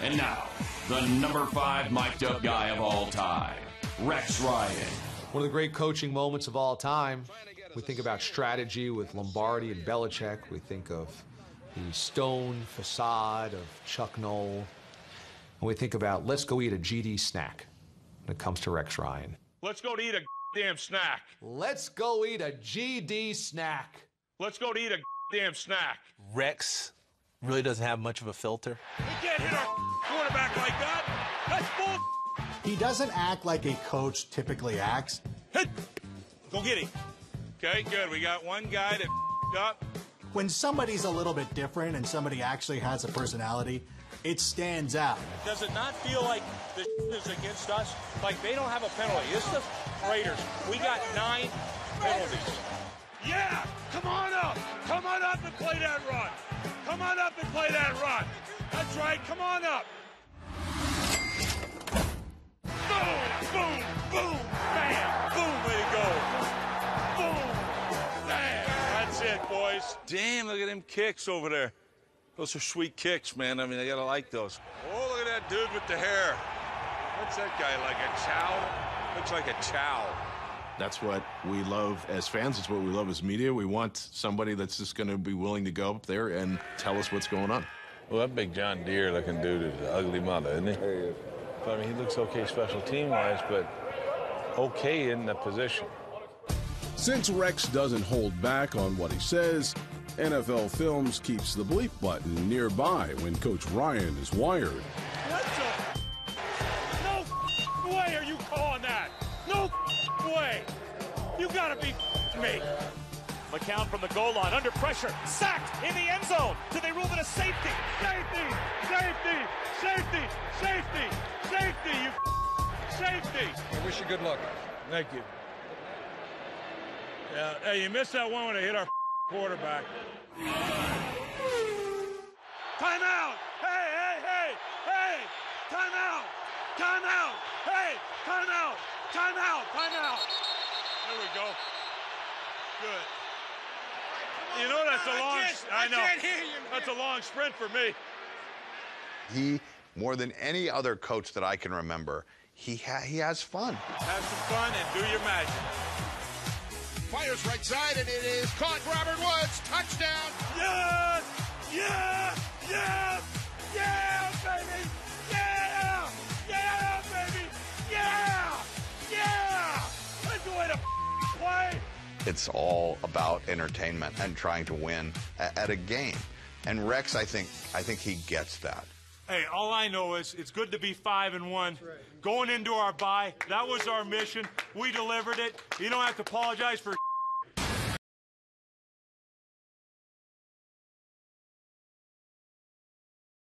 And now, the number five mic'd up guy of all time, Rex Ryan. One of the great coaching moments of all time. We think about strategy with Lombardi and Belichick. We think of the stone facade of Chuck Noll. And we think about let's go eat a GD snack when it comes to Rex Ryan. Let's go to eat a damn snack. Let's go eat a GD snack. Let's go to eat a damn snack. Rex really doesn't have much of a filter. We can't hit our He doesn't act like a coach typically acts. Hit. Go get him. Okay, good. We got one guy that up. When somebody's a little bit different and somebody actually has a personality, it stands out. Does it not feel like the is against us? Like they don't have a penalty. This is the Raiders. We got nine penalties. Yeah, come on up. Come on up and play that run. Come on up and play that run. That's right. Come on up. Damn, look at them kicks over there. Those are sweet kicks, man. I mean, I gotta like those. Oh, look at that dude with the hair. What's that guy, like a chow? Looks like a chow. That's what we love as fans. It's what we love as media. We want somebody that's just going to be willing to go up there and tell us what's going on. Well, that big John Deere looking dude is an ugly mother, isn't he? But, I mean, he looks okay special team wise, but okay in the position. Since Rex doesn't hold back on what he says, NFL Films keeps the bleep button nearby when Coach Ryan is wired. What the? No way are you calling that? No way. You gotta be me. McCown from the goal line, under pressure, sacked in the end zone. Do they rule it a safety? Safety! Safety! Safety! Safety! Safety! You safety! I wish you good luck. Thank you. Yeah, hey, you missed that one when I hit our quarterback. Timeout! Hey, hey, hey, hey! Timeout! Timeout! Hey, timeout! Timeout! Timeout! There we go. Good. You know that's a long. I, know. You, That's a long sprint for me. He, more than any other coach that I can remember, he ha- he has fun. Have some fun and do your magic. Fires right side, and it is caught. Robert Woods, touchdown. Yes! Yeah! Yeah! Yeah, baby! Yeah! Yeah, baby! Yeah! Yeah! That's the way to play. It's all about entertainment and trying to win at a game. And Rex, I think, I think he gets that. Hey, all I know is it's good to be five and one. Going into our bye, that was our mission. We delivered it. You don't have to apologize for